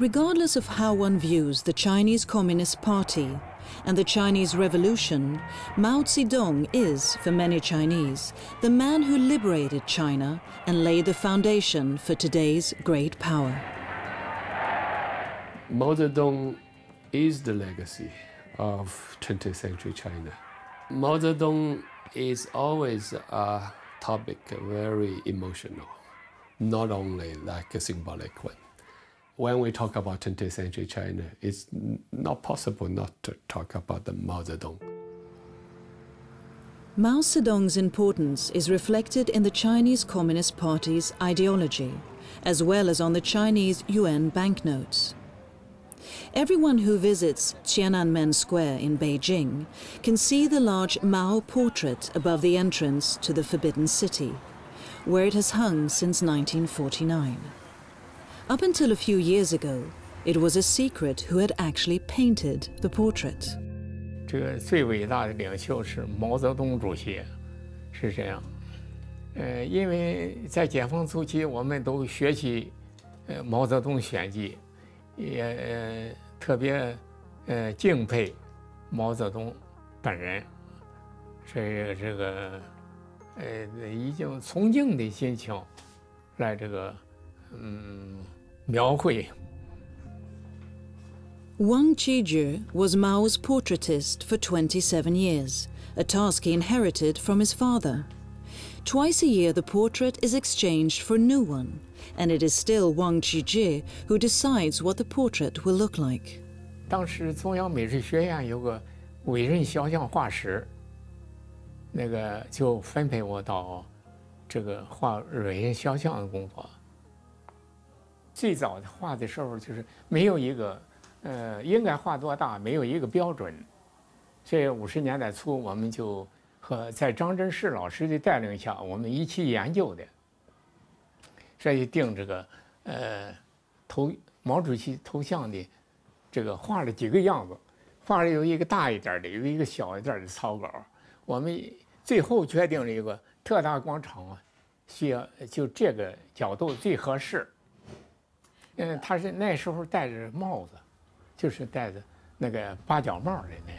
Regardless of how one views the Chinese Communist Party and the Chinese Revolution, Mao Zedong is, for many Chinese, the man who liberated China and laid the foundation for today's great power. Mao Zedong is the legacy of 20th century China. Mao Zedong is always a topic very emotional, not only like a symbolic one when we talk about 20th century China, it's not possible not to talk about the Mao Zedong. Mao Zedong's importance is reflected in the Chinese Communist Party's ideology, as well as on the Chinese yuan banknotes. Everyone who visits Tiananmen Square in Beijing can see the large Mao portrait above the entrance to the Forbidden City, where it has hung since 1949. Up until a few years ago, it was a secret who had actually painted the portrait. 这个最伟大的领袖是毛泽东主席，是这样。呃，因为在解放初期，我们都学习呃毛泽东选集，也、呃、特别呃敬佩毛泽东本人，所以这个呃已经崇敬的心情来这个嗯。Wang Qijie was Mao's portraitist for 27 years, a task he inherited from his father. Twice a year the portrait is exchanged for a new one, and it is still Wang Qijie who decides what the portrait will look like. 当时中央美术学院有个委任肖像画室，那个就分配我到这个画委任肖像的工作。 最早的画的时候，就是没有一个，呃，应该画多大，没有一个标准。所以五十年代初，我们就和在张真实老师的带领下，我们一起研究的，所以定这个，呃，头毛主席头像的这个画了几个样子，画了有一个大一点的，有一个小一点的草稿。我们最后决定了一个特大广场啊，需要就这个角度最合适。嗯，他是那时候戴着帽子，就是戴着那个八角帽的那个。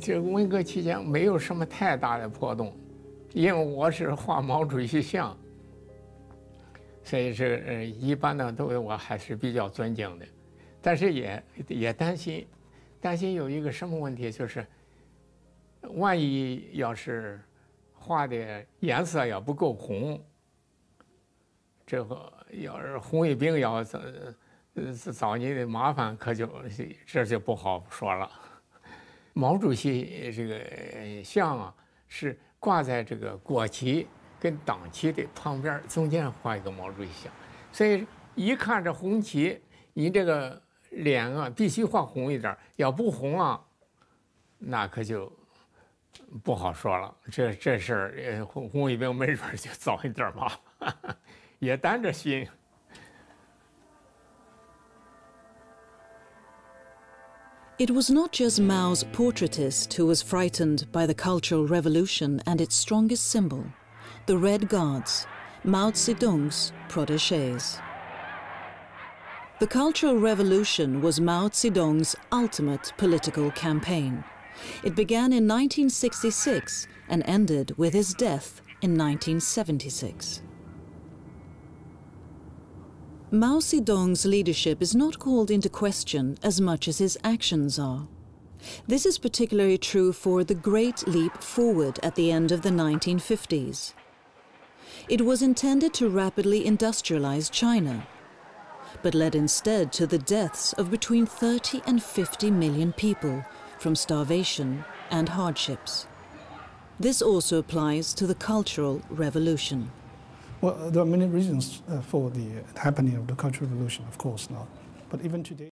这文革期间没有什么太大的波动，因为我是画毛主席像，所以是一般的都我还是比较尊敬的，但是也也担心，担心有一个什么问题就是。万一要是画的颜色要不够红，这个要是红卫兵要找找你的麻烦，可就这就不好说了。毛主席这个像啊，是挂在这个国旗跟党旗的旁边，中间画一个毛主席像，所以一看这红旗，你这个脸啊必须画红一点，要不红啊，那可就。不好说了，这这事儿，红红卫兵没准就遭一点麻烦，也担着心。It was not just Mao's portraitist who was frightened by the Cultural Revolution and its strongest symbol, the Red Guards, Mao Zedong's protégés. The Cultural Revolution was Mao Zedong's ultimate political campaign. It began in 1966 and ended with his death in 1976. Mao Zedong's leadership is not called into question as much as his actions are. This is particularly true for the Great Leap Forward at the end of the 1950s. It was intended to rapidly industrialize China, but led instead to the deaths of between 30 and 50 million people from starvation and hardships. This also applies to the Cultural Revolution. Well, there are many reasons uh, for the happening of the Cultural Revolution, of course, now. But even today,